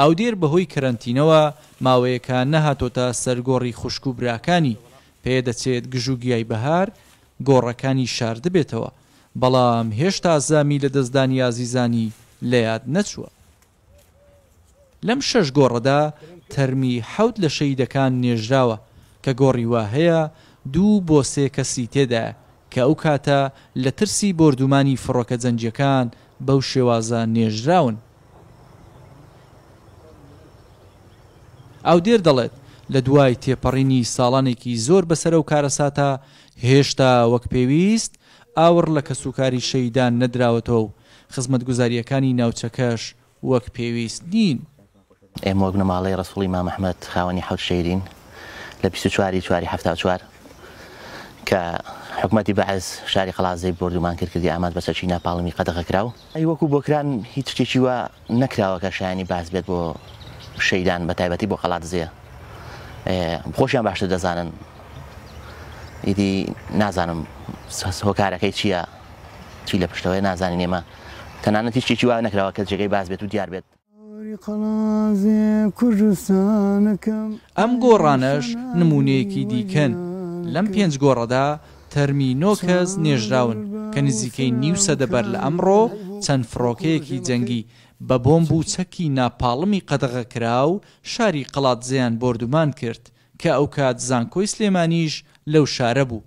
ئاودێر بەهۆی کەرەنتینەوە ماوەیەکە نەهاتۆتە سەر گۆڕی خوشک و براکانی، پێدەچێت گژوگیای بەهار گۆڕەکانی شاردبێتەوە، بەڵام هێشتا زامی لەدەستدانی ئازیزانی لەیاد نەچووە. لەم شەش گۆڕەدا تەرمی حەوت لە شەهیدەکان نێژراوە، کە گۆڕی واهەیە دوو بۆ سێ کەسی تێدایە، کە ئەو کاتە لە ترسی بۆردومانی فڕۆکە جەنگیەکان بەو شێوازە نێژراون. ئاودێر دەڵێت، لە دوای تێپەڕینی ساڵانێکی زۆر بەسەر ئەو کارەساتە هێشتا وەک پێویست ئاوڕ لە کەسوکاری شەهیدان نەدراوەتەوە و خزمەتگوزارییەکانی ناوچەکەش وەک پێویست نین. ئێمە وەک بنەماڵەی ڕەسوڵی مام ئەحمەد خاوەنی حەوت شەیرین لە بیست و چوار ی چواری حەفتا و چوار کە حکومەتی بەعس شاری قەڵادزەی بۆردومان کرد کردی ئاماد بە چەکی ناپاڵمی قەدەغە کراو. ئەی وەکو بۆکران هیچ شتێکی وا نەکراوە کە شایەنی باس بێت بۆ شەیدان بە تایبەتی بۆ قەڵادزێ خۆشیان باشتر دەزانن ئیدی نازانم هۆکارەکەی چییە. چی لە پشتەوەیە نازانین ئێمە تەنانەت هیچ شتێکی وا نەکراوە کە جێگەی باس بێت و دیار بێت. ئەم گۆڕانەش نموونەیەکی دیکەن، لەم پێنج گۆڕەدا تەرمی نۆ کەس نێژراون کە نزیکەی نیو سەدە بەر لە ئەمڕۆ چەند فڕۆکەیەکی جەنگی بە بۆمب و چەکی ناپاڵمی قەدەغەکراو شاری قەڵادزێیان بۆردومان کرد کە ئەوکات زانکۆی سلێمانیش لەو شارە بوو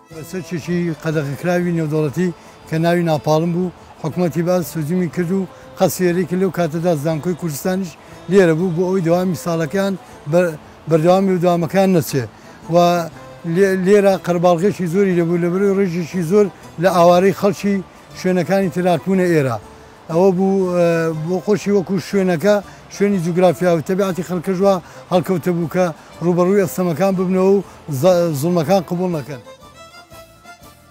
چەکێکی قەدەغەکراوی نێودەوڵەتی کە ناوی ناپاڵم بوو، حکومەتی بەعس سوجمی کرد و قەسری ئەرێی کرد، لەو کاتەدا زانکۆی کوردستانیش لێرە بوو، بۆ ئەوەی دەوامی ساڵەکەیان بەردەوام بێ و دەوامەکەیان نەچێ و لێرە قەرەباڵغیەکی زۆری لێ بوو، لەبەرئەوەی ڕێژێکی زۆر لە ئاوارەی خەڵکی شوێنەکانی تەدارکبوونە ئێرە. ئەوە بوو بۆ خۆشی وەکوو شوێنەکە شوێنی جوگرافیا و تەبیعەتی خەڵکەش وا هەڵکەوتە بوو کە ڕووبەڕووی ئەستەمەکان ببنەوە و زوڵمەکان قبووڵ نەکەن.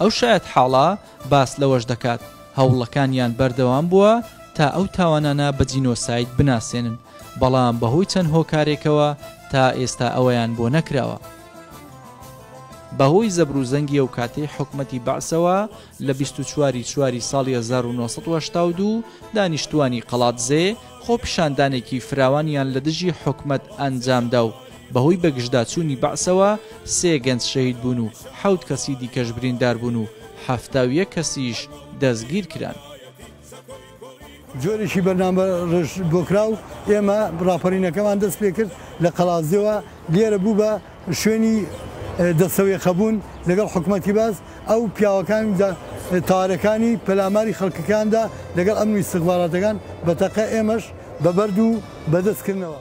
ئەو شایەتحاڵە باس لەوەش دەکات، هەوڵەکانیان بەردەوام بووە تا ئەو تاوانانە بە جینۆساید بناسێنن، بەڵام بەهۆی چەند هۆکارێکەوە تا ئێستا ئەوەیان بۆ نەکراوە. بەهۆی زەبروزەنگی ئەوکاتەی حکومەتی بەعسەوە لە بیست و چوار ی چوار ی ساڵی هەزار و نۆ سەد و هەشتا و دوو دانیشتووانی قەڵادزێ خۆپیشاندانێکی فراوانیان لە دژی حکومەت ئەنجامدا و بەهۆی بەگژداچوونی بەعسەوە سێ گەنج شەهید بوون و حەوت کەسی دیکەش بریندار بوون و حەفتا و یەک کەسیش دەستگیرکران. جۆرێکی بەرنامە رێژ بۆکراو ئێمە راپەرینەکەمان دەست پێکرد لە قەڵادزێوە لێرە بوو بە شوێنی دەستەویەخەبوون لەگەڵ حکومەتی باز ئەو پیاوەکان تارەکانی پەلاماری خەڵکەکاندا لەگەڵ ئەمنی سخباراتەکان بەتەقە ئێمەش بەبەرد و بەدەست کردنەوە.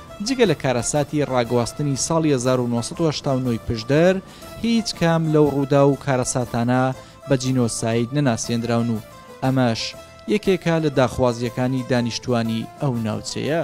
جگە لە کارەساتی ڕاگواستنی ساڵی هەزار و نۆ سەد و هەشتا و نۆ ی پشدەر، هیچ کام لەو ڕووداو و کارەساتانە بە جینۆساید نەناسێندراون و ئەمەش یەکێکە لە داخوازییەکانی دانیشتووانی ئەو ناوچەیە.